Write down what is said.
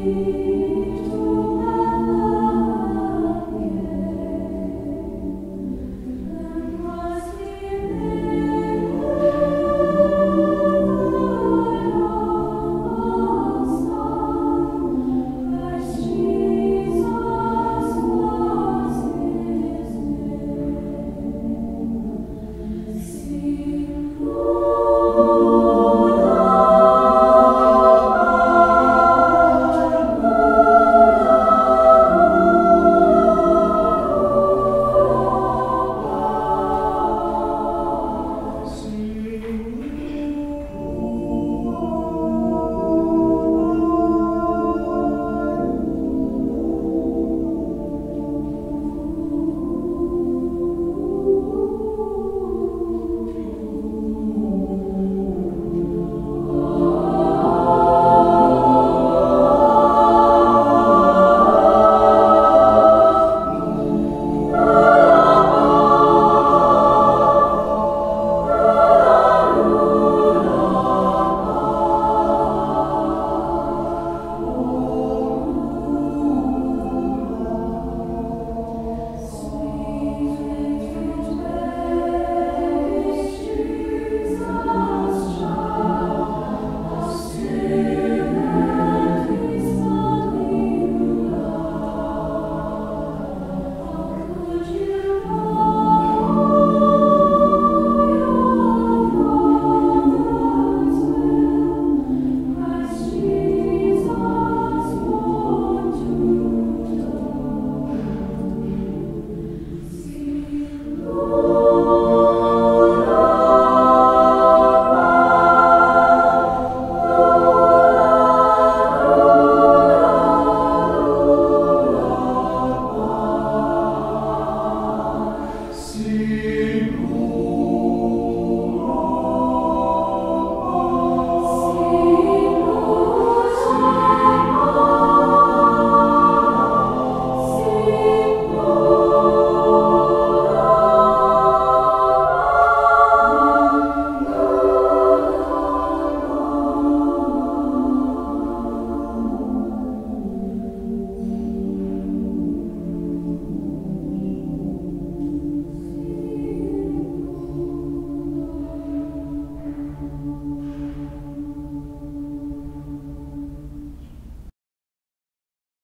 you.